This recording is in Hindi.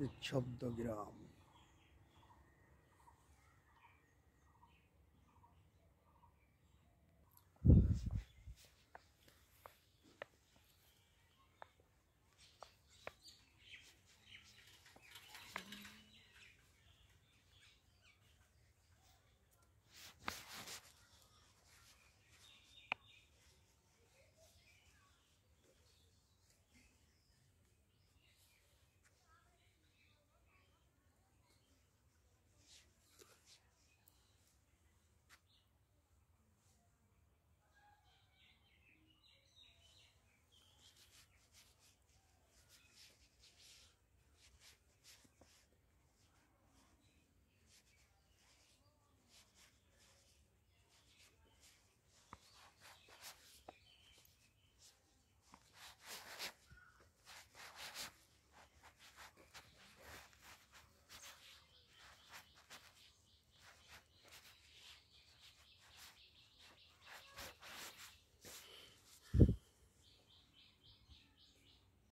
নিঃশব্দ গ্রাম